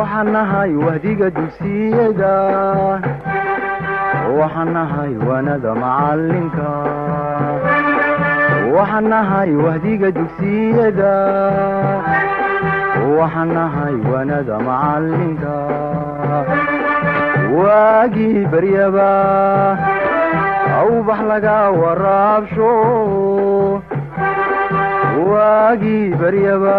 waxaan nahay wahdiga dugsiyada. Waxaan nahay waanada macalinka waxaan nahay wahdiga dugsiyada. Waxaan nahay macalinka waagii baryaba awbax laga waraabsho. Waagii baryaba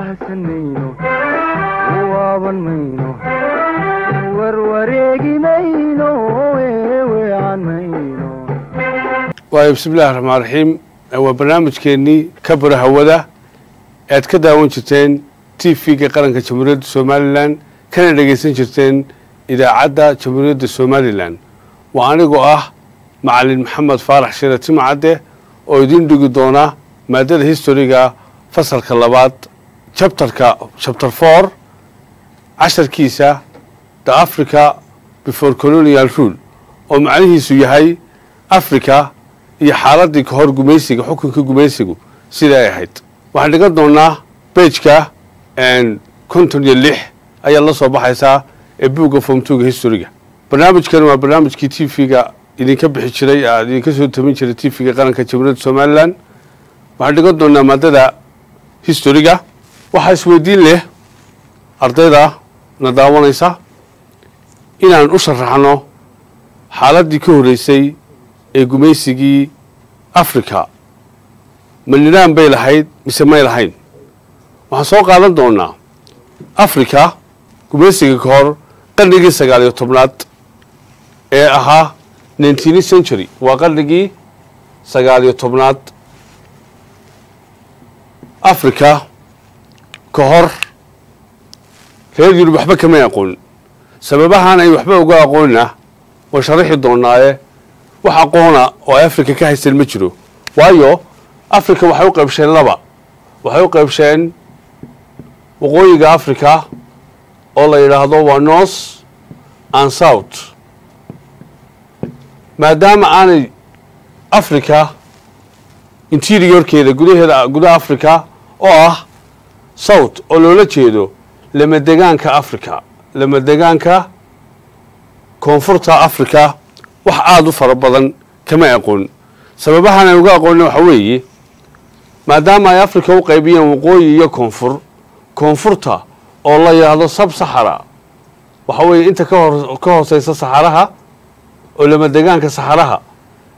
wahadsan mayno waaban mayno warwareegi mayno eewean mayno waayo bismi illahi raxmaan raxiim waa barnaamijkeennii ka bara hawada. Aad ka daawan jirteen t v-ga qaranka jamhuuriyadda somalilan kana dhegaysan jirteen idaacadda jamhuuriyadda somalilan. Waa anigoo ah macalin maxamed faarax shire timcadde oo idiin dhigi doona maadada historiga fasalka labaad chapterka chapter four casharkiisa the africa before colonial rule. Oo macnihiisu yahay africa iyo xaaladii ka hor gumaysiga xukunka gumaysigu siday ahayd. Waxaan dhigan doonaa bejka konton iyo lix ayaa la soo baxaysaa ee buugga fomtuga historiga barnaamijkan waa barnaamijkii t v-ga idinka bixi jiray aad idinka soo tabin jiray t v-ga qaranka jamhuuriyadda somalilan. Waxaan dhigan doonaa maadada historiga waxaa isweydiin leh ardayda na daawanaysa inaan u sharaxno xaaladdii ka horreysay ee gumaysigii africa ma nidaam bay lahayd mise may lahayn. Waxaan soo qaadan doonaa africa gumaysiga ka hor qarnigii sagaal iyo tobnaad ee ahaa nineteenth century. Waa qarnigii sagaal iyo tobnaad. Africa ka hor reer yurub waxba kamay aqoon sababahaan ay waxba uga aqoonina way sharaxi doonaaye. Wax aqoona oo ay africa ka haysteen ma jiro. Waayo africa waxay u qaybsheen laba. Waxay u qaybsheen waqooyiga africa oo la yidhaahdo waa north and south. Maadaama aanay africa interiorkeeda gudaheeda gudaha africa oo ah south oo loola jeedo lamadegaanka africa lamadegaanka koonfurta africa wax aada u fara badan kama aqoon. Sababahan ay uga aqoonna waxa weeye maadaama ay africa u qaybiyeen waqooyi iyo koonfur koonfurta oo la yidhaahdo sab saxara waxa weeye inta ka hooseysa saxaraha oo lamadegaanka saxaraha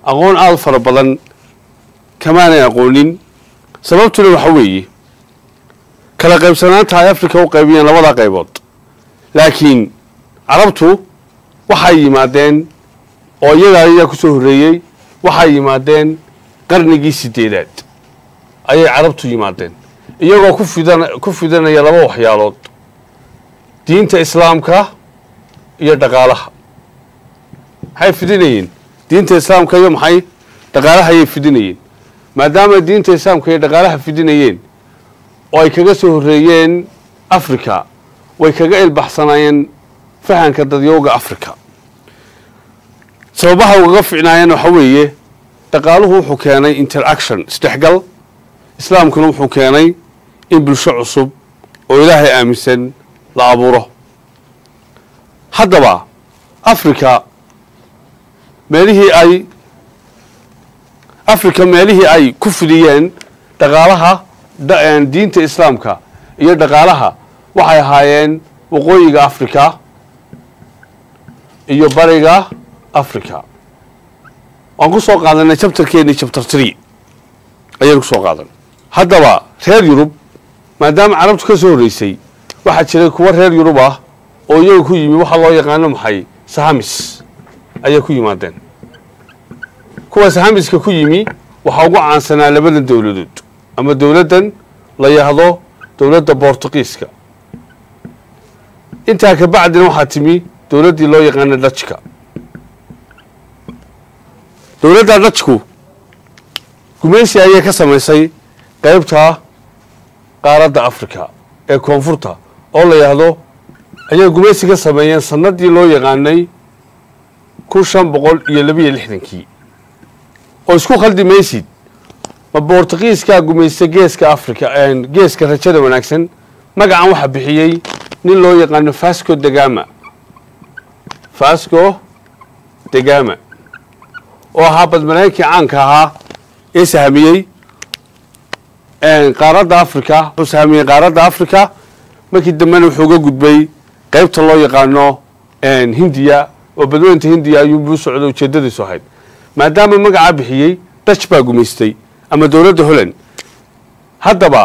aqoon aada u fara badan kamaanay aqoonin. Sababtuna waxa weeye kala qaybsanaanta ay africa u qaybiyeen labada qaybood. Laakiin carabtu waxay yimaadeen oo iyaga ayaa ku soo horreeyey waxay yimaadeen qarnigii sideedaad. Ayay carabtu yimaadeen. Iyagoo ku fidanaya laba waxyaalood. Diinta islaamka iyo dhaqaalaha. Maxay fidinayeen? Diinta islaamka iyo maxay? Dhaqaalaha ayay fidinayeen. Maadaama diinta islaamka iyo dhaqaalaha fidinayeen oo ay kaga soo horreeyeen africa way kaga ilbaxsanaayeen fahanka dadyowga africa sababaha ugaga ficnaayeen waxa weeye dhaqaaluhu wuxuu keenay interaction isdhexgal. Islaamkuna wuxuu keenay in bulsho cusub oo ilaahay aaminsan la abuuro. Haddaba africa meelihii ay africa meelihii ay ku fidiyeen dhaqaalaha diinta islaamka iyo dhaqaalaha waxay ahaayeen waqooyiga africa iyo bariga africa waan ku soo qaadanay chapterkeennii chapter tree ayaan ku soo qaadanay. Haddaba reer yurub maadaama carabtu ka soo horreysay waxaa jiray kuwa reer yurub ah oo iyaga ku yimi waxaa loo yaqaano maxay? Sahamis. Ayay ku yimaadeen. Kuwa sahamiska ku yimi waxaa ugu caansanaa labadan dowladood ama dowladdan la yahdo dowladda bortugiiska intaa ka bacdina waxaa timi dowladdii loo yaqaana dhajka dowladda dhajku gumaysi ayay ka samaysay qaybta qaaradda africa ee koonfurta oo la yidhaahdo ayay gumaysi ka sameeyeen sannaddii loo yaqaanay kun shan boqol iyo labiyo lixdankii. Oo isku khaldi maysid ma bortugiiskaa gumaysta geeska africa geeska rajada wanaagsan. Magacan waxaa bixiyey nin loo yaqaano fasco degama fasco degama oo ahaa badmareynkii caanka ahaa ee sahmiyey qaaradda africa wuxuu sahmiyey qaaradda africa markii dambena wuxuu uga gudbay qaybta loo yaqaano hindiya. Oo badweynta hindiya ayuubuu socda ujeeddadiisu ahayd. Maadaama magacaa bixiyey daj baa gumaystay ama dowladda holland. Haddaba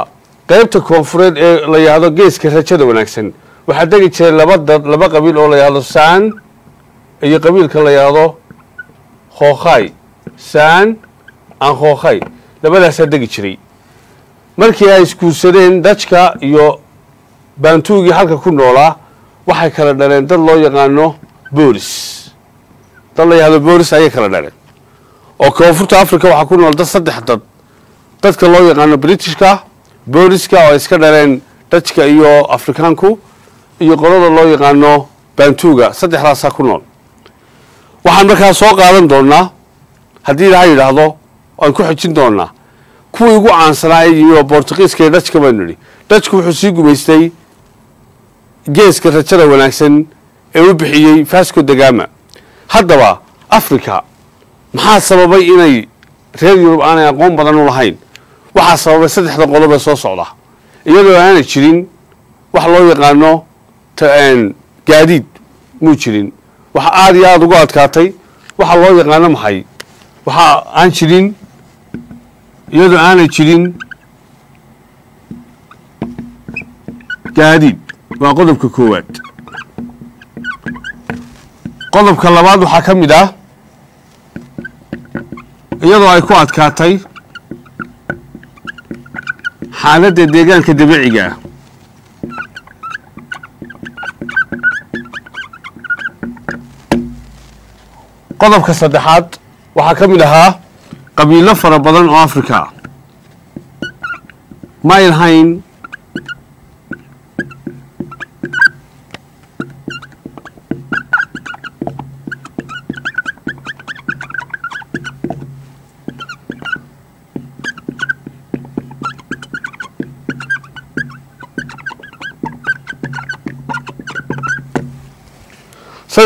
qaybta koonfureed ee la yidhaahdo geeska rajada wanaagsan waxaa degi jiray laba dad laba qabiil oo la yidhahdo saan iyo qabiilka la yidhaahdo khookhay saan aan khookhay labadaasaa degi jiray. Markii ay isguursadeen dajka iyo baantuugii halka ku noolaa waxay kala dhaleen dad loo yaqaano boolis dad la yidhahdo boolis ayay kala dhaleen. Oo koonfurta africa waxaa ku nool dad saddex dad dadka loo yaqaano britishka booliska oo ay iska dhaleen dajka iyo afrikaanku iyo qolada loo yaqaano baantuuga saddexdaasaa ku nool. Waxaan markaa soo qaadan doonnaa haddii ilaha yidhaahdo aan ku xejin doonnaa kuwii ugu caansanaa yimi oo bortugiiska iyo dajka baynu nidhi dajku wuxuu sii gumaystay geeska rajada wanaagsan ee u bixiyey fasco degama haddaba africa maxaa sababay inay reer yurub aanay aqoon badan u lahayn waxaa sababay saddexda qodob ee soo socda. Iyadoo aanay jirin wax loo yaqaano gaadiid muu jirin. Waxa aada iyo aada ugu adkaatay waxa loo yaqaano maxay? Waxa aan jirin iyadoo aanay jirin gaadiid. Waa qodobka koowaad. Qodobka labaad waxaa ka mid ah iyadoo ay ku adkaatay xaaladda deegaanka dabiiciga ah. Qodobka saddexaad waxaa ka mid ahaa qabiilo fara badan oo africa ah ma ay lahayn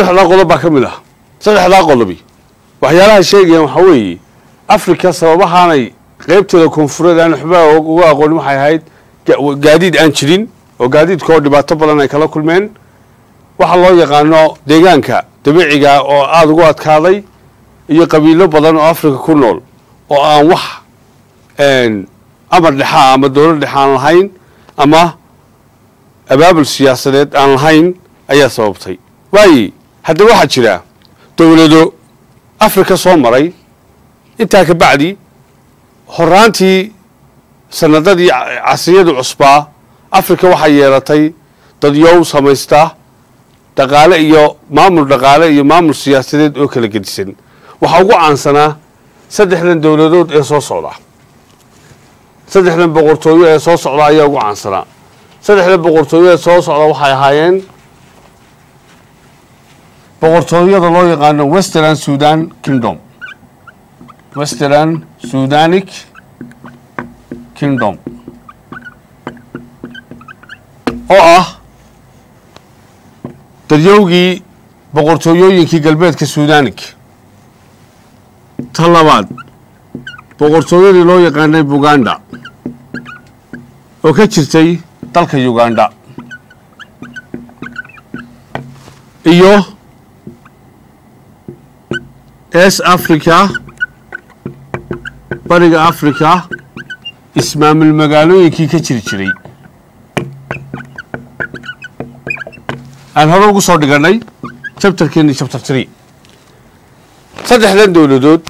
saddexdaa qodob baa ka mid ah. Saddexdaa qodobi. Waxyaalaha sheegayaan waxaa weeye africa sababahaanay qaybteeda koonfureed aan waxba uga aqoonin waxay ahayd gaadiid aan jirin oo gaadiidka oo dhibaato badan ay kala kulmeen. Waxa loo yaqaano deegaanka dabiiciga oo aada ugu adkaaday iyo qabiilo badan oo africa ku nool oo aan wax amar dhexaa ama dowlad dhexa aan lahayn ama abaabul siyaasadeed aan lahayn ayaa sababtay. Waaye haddaba waxaa jira dowlado africa soo maray. Intaa ka bacdi horaantii sanadadii casriyada cusbaa africa waxay yeelatay dadyow samaysta dhaqaale iyo maamul dhaqaale iyo maamul siyaasadeed oo kala gedisan. Waxaa ugu caansanaa saddexdan dowladood ee soo socda. Saddexdan boqortooyo ee soo socda ayaa ugu caansanaa. Saddexdan boqortooyo ee soo socda waxay ahaayeen boqortooyada loo yaqaano western sudan kingdom western sudanic kingdom oo ah dadyowgii boqortooyooyinkii galbeedka sudanik ta labaad boqortooyadii loo yaqaanay buganda oo ka jirtay dalka uganda iyo s afrika bariga afrika ismaamul magaalooyinkii ka jiri jiray aan hore ugu soo dhigannay jabtarkeenii jabtar tri saddexdan dowladood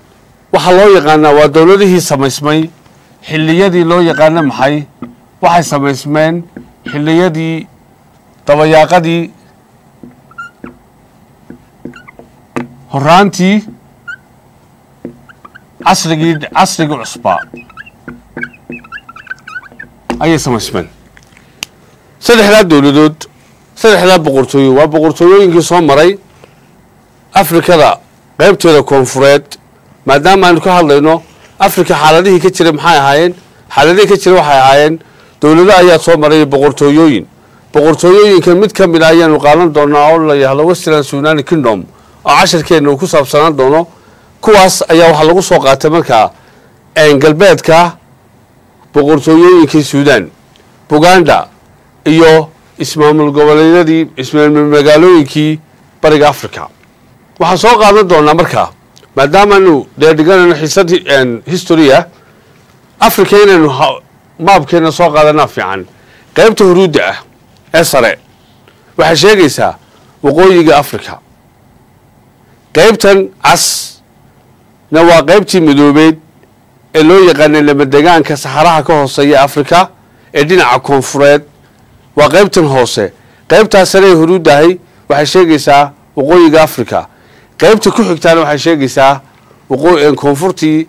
waxaa loo yaqaanaa waa dowladihii samaysmay xilliyadii loo yaqaano maxay waxay samaysmeen xilliyadii dabayaaqadii horaantii casrigii casrigii cusbaa ayay samaysmeen saddexdaa dowladood saddexdaa boqortooyo waa boqortooyooyinkii soo maray afrikada qaybteeda koonfureed. Maadaama aynu ka hadlayno afrika xaaladihii ka jiray maxay ahaayeen? Xaaladihii ka jiray waxay ahaayeen dowlado ayaa soo maray boqortooyooyin boqortooyooyinkan mid ka mid a ayaanu qaadan doonaa oo la yihahdo western sunani kingdom oo casharkeenna uu ku saabsanaan doono kuwaas ayaa waxaa lagu soo qaatay markaa galbeedka boqortooyooyinkii suudan buganda iyo ismaamul goboleedyadii ismaamul magaalooyinkii bariga africa waxaan soo qaadan doonaa markaa maadaamaanu dee dhiganayno xiisad historia africa inaynu maabkeena soo qaadanaa fiican. Qaybta huruudda ah ee sare waxay sheegaysaa waqooyiga africa qaybtan casna waa qaybtii midoobeed ee loo yaqaanay lamadegaanka saxaraha ka hooseeya africa ee dhinaca koonfureed. Waa qaybtan hoose. Qaybtaas sare ee huruuddahay waxay sheegaysaa waqooyiga africa qaybta ku xigtaana waxay sheegaysaa koonfurtii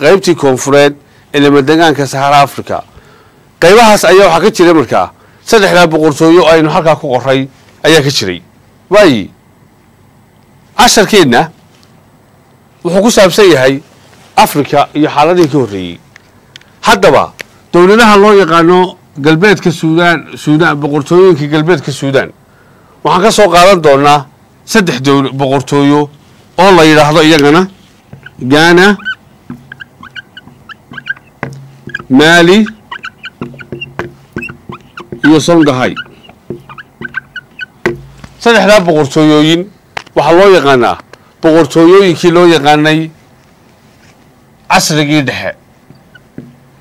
qaybtii koonfureed ee lamadegaanka saxaraha africa qaybahaas ayaa waxaa ka jiray markaa saddexdaa boqortooyo oo aynu halkaa ku qoray ayaa ka jiray. Waayi casharkeenna wuxuu ku saabsan yahay africa iyo xaaladihii ka horreeyey haddaba dowladaha loo yaqaano galbeedka suudaan suudaan boqortooyooyinka galbeedka suudaan. Waxaan ka soo qaadan doonaa saddex dowl boqortooyo oo la yidhaahdo iyagana. Ghana maali iyo songahay saddexdaa boqortooyooyin waxaa loo yaqaanaa boqortooyooyinkii loo yaqaanay casrigii dhexe.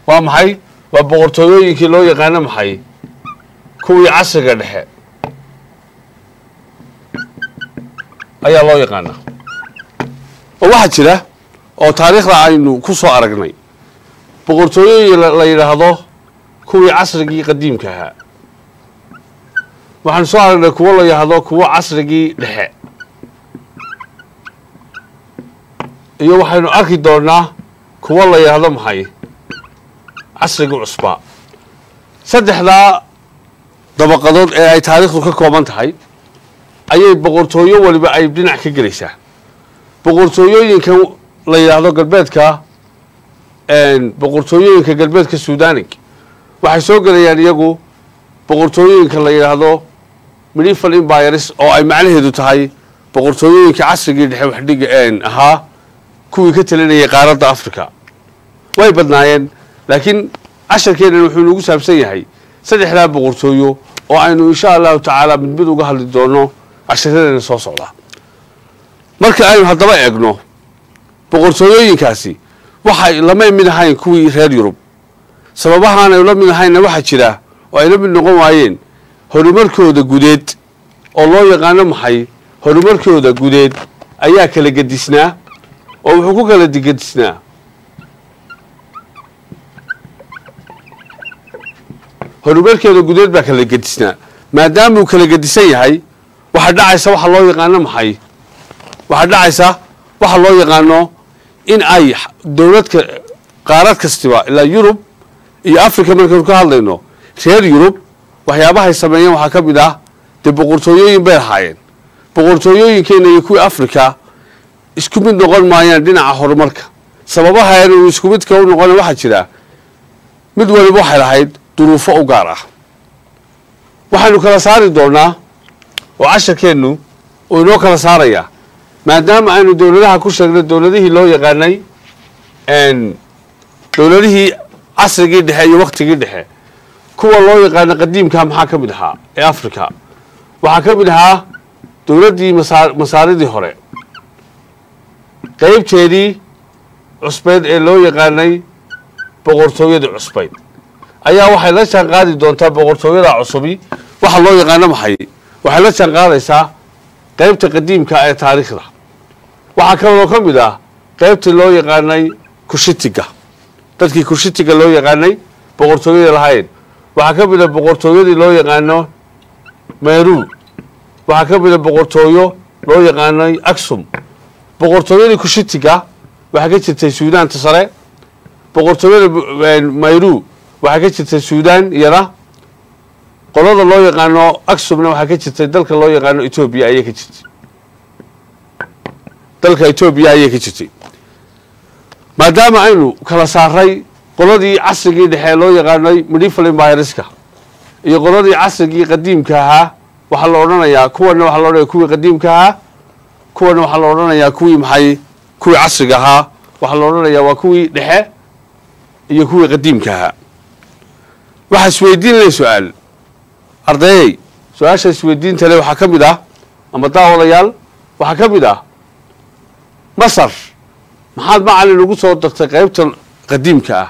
Waa maxay? Waa boqortooyooyinkii loo yaqaano maxay? Kuwii casriga dhexe. Ayaa loo yaqaanaa. Oo waxaa jira oo taariikhda aynu ku soo aragnay. Boqortooyooyin la yidhaahdo kuwii casrigii qadiimka ahaa. Waxaanu soo aragnay kuwo la yidhaahdo kuwo casrigii dhexe iyo waxaynu arki doonaa kuwo la yidhaahdo maxay? Casrigii cusbaa saddexdaa dabaqadood ee ay taariikhdu ka kooban tahay ayay boqortooyo waliba ay dhinac ka gelaysaa. Boqortooyooyinkan la yidhaahdo galbeedka boqortooyooyinka galbeedka sudanig waxay soo gelayaan iyagu boqortooyooyinka la yidhaahdo medieval empires oo ay macnaheedu tahay boqortooyooyinka casrigii dhexe waxdhiga ahaa kuwii ka talinayay qaaradda africa way badnaayeen laakiin casharkeennan wuxuu nagu saabsan yahay saddexdaa boqortooyo oo aynu insha allahu tacaala mid mid uga hadli doono casharadeena soo socda. Marka aynu haddaba eegno boqortooyooyinkaasi waxay lamay mid ahayn kuwii reer yurub. Sababahaanay la mid ahaynna waxaa jira oo ay la mid noqon waayeen horumarkooda gudeed oo loo yaqaano maxay? Horumarkooda gudeed ayaa kala gedisnaa oo wuxuu ku kala gedisnaa horumarkeeda gudeed baa kala gedisnaa. Maadaamuu kala gedisan yahay waxaa dhacaysa waxa loo yaqaano maxay? Waxaa dhacaysa waxa loo yaqaano in ay dowladka qaarad kastiba ilaa yurub iyo africa markaynu ka hadlayno reer yurub waxyaabahay sameeyeen waxaa ka mid ah dee boqortooyooyin bay lahaayeen. Boqortooyooyinkeena iyo kuwii africa isku mid noqon maayaan dhinaca horumarka. Sababaha inuu isku midka u noqona waxaa jira mid waliba waxay lahayd duruufo u gaar ah. Waxaynu kala saari doonaa oo casharkeennu uu inoo kala saarayaa maadaama aynu dowladaha ku sheegnay dowladihii loo yaqaanay dowladihii casrigii dhexe iyo waktigii dhexe. Kuwa loo yaqaana qadiimka maxaa ka mid ahaa ee africa waxaa ka mid ahaa dowladdii masa masaaridii hore qeybteedii cusbeyd ee loo yaqaanay boqortooyadii cusbeyd ayaa waxay la jaan qaadi doontaa boqortooyada cusubi. Waxa loo yaqaano maxay? Waxay la jaan qaadaysaa qeybta qadiimka ee taariikhda. Waxaa kaloo ka mid ah qeybtii loo yaqaanay kushitiga. Dadkii kushitiga loo yaqaanay boqortooyada lahayn waxaa ka mid a boqortooyadii loo yaqaano meru. Waxaa ka mid a boqortooyo loo yaqaanay aksum boqortooyadii kushitiga waxaa ka jirtay suudaanta sare. Boqortooyada mayru waxaa ka jirtay suudaan iyana qolada loo yaqaano aksumna waxaa ka jirtay dalka loo yaqaano etoobiya ayay ka jirtay. Dalka etoobiya ayay ka jirtay. Maadaama aynu kala saaray qoladii casrigii dhexe loo yaqaanay medieval empireska iyo qoladii casrigii qadiimka ahaa waxaa la odhanayaa kuwana waxaa la odhanaya kuwii qadiimka ahaa kuwana waxaa la odhanayaa kuwii maxay kuwii casriga ahaa waxaa la odhanayaa waa kuwii dhexe iyo kuwii qadiimka ahaa. Waxaa isweydiinaya su'aal. Ardayey su'aasha isweydiinta le waxaa ka mid ah ama daawadayaal waxaa ka mid ah masar maxaad macalin ugu soo dartay qaybta qadiimka ah?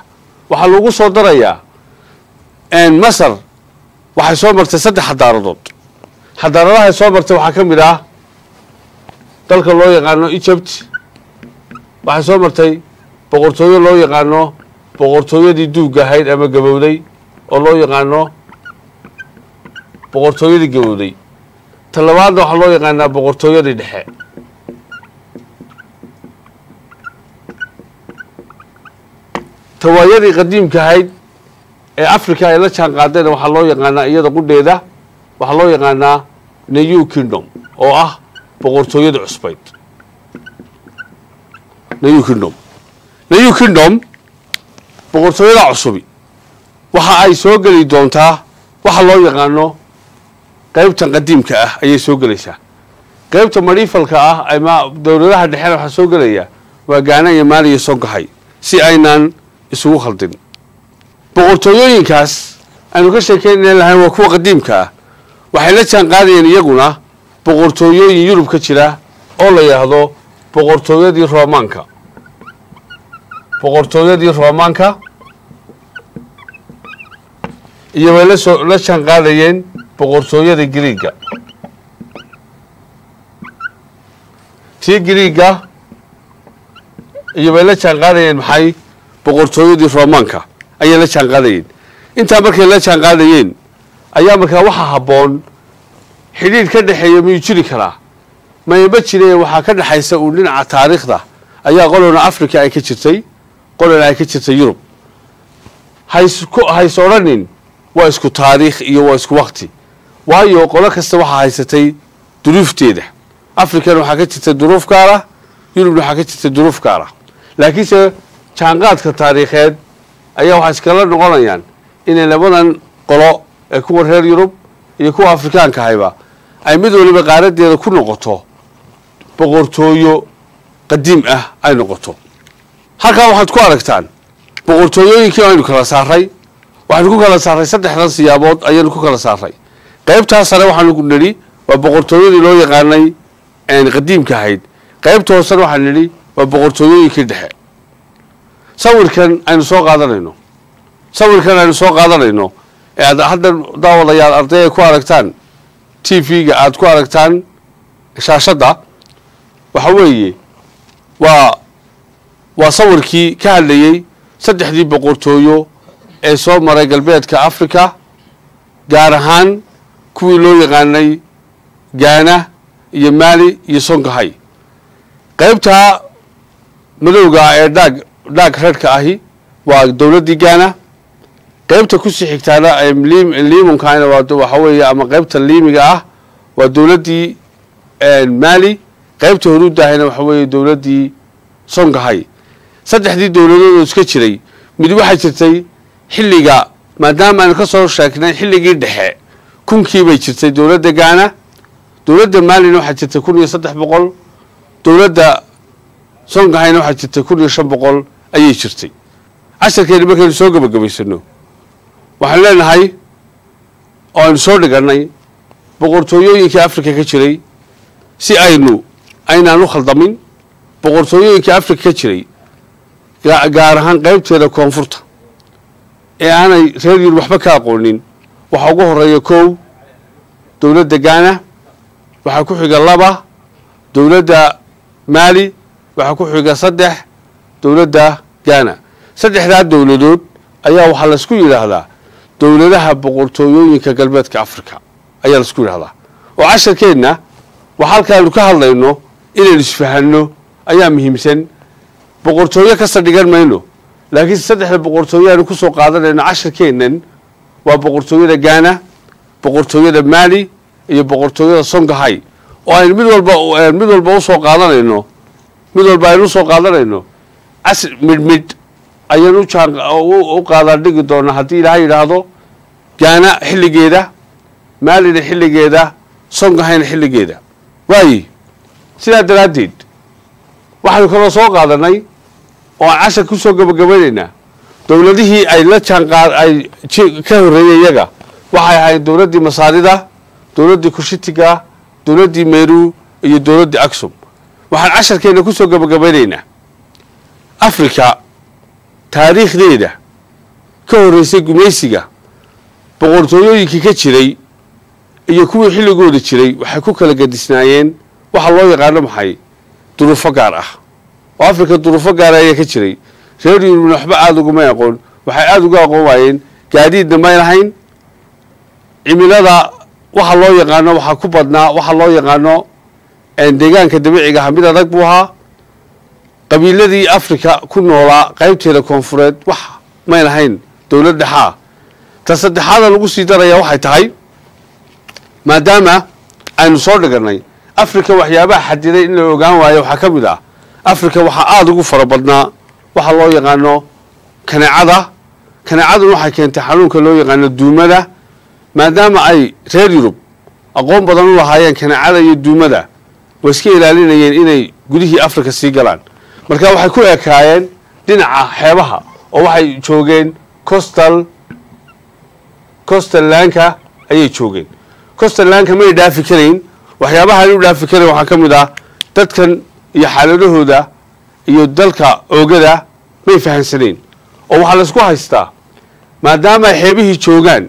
Waxaa lagu soo darayaa masar waxay soo martay saddex xadaaradood xadaaradahay soo martay waxaa ka mid ah dalka loo yaqaano egypt. Waxay soo martay boqortooyo loo yaqaano boqortooyadii duugga ahayd ama gabowday oo loo yaqaano boqortooyadii gabowday. Ta labaadna waxaa loo yaqaanaa boqortooyadii dhexe. Tawaayadii qadiimka ahayd ee africa ay la jaan qaadeen waxaa loo yaqaanaa iyada qudheeda waxaa loo yaqaanaa new kingdom oo ah boqortooyada cusbayd new kingdom new kingdom boqortooyada cusubi waxa ay soo geli doontaa waxa loo yaqaano qaybtan qadiimka ah ayay soo gelaysaa. Qaybta madhiifalka ah ama dowladaha dhexena waxaa soo gelaya waa gaana iyo maali iyo songahay si aynaan isugu khaldin. Boqortooyooyinkaas aynu ka sheekeynana lahayn waa kuwa qadiimka ah. Waxay la jaan iyaguna boqortooyooyin yurub ka jira oo la yidhaahdo boqortooyadii roomaanka. Boqortooyadii roomaanka iyo way la soo la jaan qaadayeen boqortooyada griiga tii griiga iyo way la jaan qaadayeen maxay? Boqortooyadii roomaanka. Ayay la jaan qaadayeen intaa markay la jaan qaadayeen ayaa markaa waxaa habboon xidhiidh ka dhexeeya miyuu jiri karaa? Mayma jiree waxaa ka dhexaysa uu dhinaca taariikhda ayaa qolona africa ay ka jirtay qolona ay ka jirtay yurub. Hays odhanin waa isku taariikh iyo waa isku wakti waayo qolo kasta waxaa haysatay duruufteeda. Africana waxaa ka jirtay duruuf gaara yurubna waxaa ka jirtay duruuf gaara. Laakiinse jaanqaadka taariikheed ayaa waxay iskala noqonayaan inay labadan qolo ee kuwa reer yurub iyo kuwa afrikaanka ahayba ay mid waliba qaaradeeda ku noqoto boqortooyo qadiim ah ay noqoto. Halkaa waxaad ku aragtaan boqortooyooyinkii aynu kala saaray waxaynu ku kala saaray saddexdan siyaabood ayaynu ku kala saaray. Qaybtaa sare waxaanu nidhi waa boqortooyadii loo yaqaanay qadiimka ahayd. Qaybta hoosena waxaan nidhi waa boqortooyooyinkii dhexe. Sawirkan aynu soo qaadanayno. Sawirkan aynu soo qaadanayno aad hadda daawadayaal ardayay ku aragtaan t v-ga aada ku aragtaan shaashadda waxa weeye waa waa sawirkii ka hadlayey saddexdii boqortooyo ee soo maray galbeedka africa gaar ahaan kuwii loo yaqaanay gaana iyo maali iyo songahay qaybtaa madowga ee dhaag dhaag reerhka ahi waa dowladdii gaana qaybta ku sii xigtaana ee liimunkana waxa ama qaybta liimiga ah waa dowladdii maali qaybta horuudahayna waxa weeye dowladdii songahay saddexdii dowladood oo iska jiray mid waxay jirtay xilliga maadaama aynu ka soo sheegnay xilligii dhexe kunkii bay jirtay dowladda gaana dowladda maalina waxaa jirtay kun iyo saddex boqol. Dowladda songahayna waxaa jirtay kun iyo shan boqol ayay jirtay. Casharkeeni markaynu soo gebagabaysano waxaanu leenahay oo aynu soo dhigannay boqortooyooyinkii africa ka jiray si aynu aynaan u khaldamin. Boqortooyooyinkii africa ka jiray gaar ahaan qaybteeda koonfurta ee aanay reer yurub waxba ka aqoonin waxaa ugu horreeya kow dowladda gaana waxaa ku xiga laba dowladda maali waxaa ku xiga saddex dowladda gaana saddexdaa dowladood ayaa waxaa la isku yidhaahdaa dowladaha boqortooyooyinka galbeedka africa ayaa la isku yidhahdaa oo casharkeenna wax halkaaynu ka hadlayno inaynu isfahanno ayaa muhiimsan. Boqortooyo kasta dhigan mayno laakiin saddexda boqortooyo aanu ku soo qaadanayno cashirkeennan waa boqortooyada gaana boqortooyada mali iyo boqortooyada songahay oo aynu mid walba mid walba u soo qaadanayno mid walba aynu u soo qaadanayno casr midhmidh ayaan u qaadaan dhigi doonaa haddii ilaahay yidhaahdo gaana xilligeeda maalina xilligeeda songahayna xilligeeda waayi sidaa daraaddeed waxaynu kaloo soo qaadanay oo aan cashar ku soo gabagabanaynaa dowladihii ay la jaanqaad ay ka horreeyey iyaga. Waxay ahayd dowladdii masaarida dowladdii kushitiga dowladdii meru iyo dowladdii aksum. Waxaan casharkeenna ku soo gabagabanaynaa africa taariikhdeeda ka horreysay gumaysiga boqortooyooyinkii ka jiray iyo kuwii xilligooda jiray waxay ku kala gadisnaayeen waxa loo yaqaano maxay duruufo gaar ah. Oo africa duruufo gaara ayaa ka jiray. Reer yurubna waxba aada ugumay aqoon. Waxay aada uga aqoon waayeen gaadiidna may lahayn. Cimilada waxa loo yaqaano waxaa ku badnaa waxa loo yaqaano deegaanka dabiiciga aha mid adag buu ahaa. Qabiiladii africa ku noolaa qaybteeda koonfureed wax may lahayn. Dowlad dhexaa ta saddexaada lagu sii daraya waxay tahay maadaama aynu soo dhiganay africa waxyaabaha xadiday in la ogaan waayo waxaa ka mid ah. Africa waxaa aada ugu fara badnaa waxa loo yaqaano kaneecada. Kaneecaduna waxay keentay xanuunka loo yaqaano duumada maadaama ay reer yurub aqoon badan u lahaayeen kaneecada iyo duumada. Way iska ilaalinayeen inay gudihii africa sii galaan. Marka waxay ku ekaayeen dhinaca xeebaha oo waxay joogeen costal costal lanka ayay joogeen. Costal lanka may dhaafi karayn waxyaabaha u dhaafi karayn waxaa ka mid ah dadkan iyo xaaladahooda iyo dalka oogada may fahamsanayn oo waxaa laysku haystaa maadaama ay xeebihii joogaan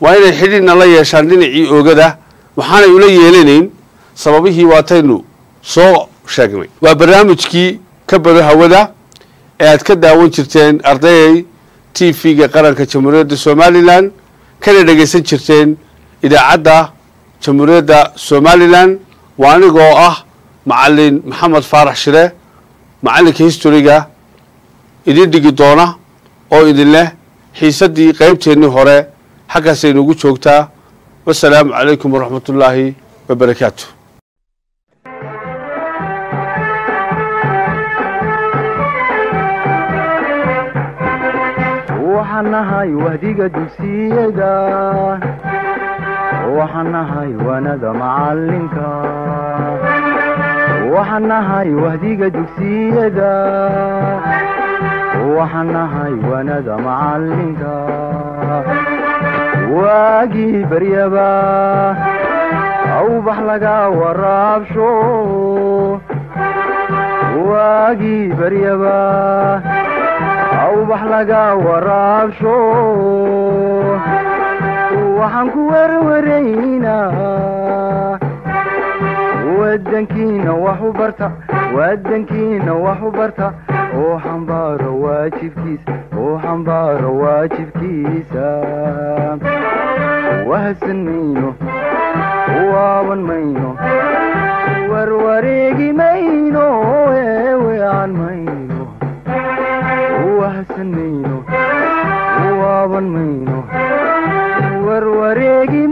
waa inay xidhiidna la yeeshaan dhinacii oogada waxaanay ula yeelanayn sababihii waataynu soo sheegnay. Waa barnaamijkii ka bado hawada ee aad ka daawan jirteen ardayay t v-ga qaranka jamhuuriyadda somalilan kana dhegaysan jirteen idaacadda jamhuuriyadda somalilan waa anigoo ah macalin maxamed faarax shire macallinka historiga idin dhigi doona oo idin leh xiisaddii qaybteennii hore. Xaggaasay nugu joogtaa. Wasalaamu calaykum waraxmat ullaahi wabarakaatu waxaan nahay wahdiga dugsiyada. Waxaan nahay wanada macalinka waxaan nahay wahdiga dugsiyada. Waxaan nahay macalinka waagii baryaba awbax laga waraabsho. Waagii baryaba awbax laga waraabsho waxaan ku werwaraynaa wadankiina wax u barta wadankiina wax u barta oo xambaaro waajibkiisa oo xambaaro waajibkiisa wahadsan mayno waaban mayno warwareegi mayno eewean mayno warwareegi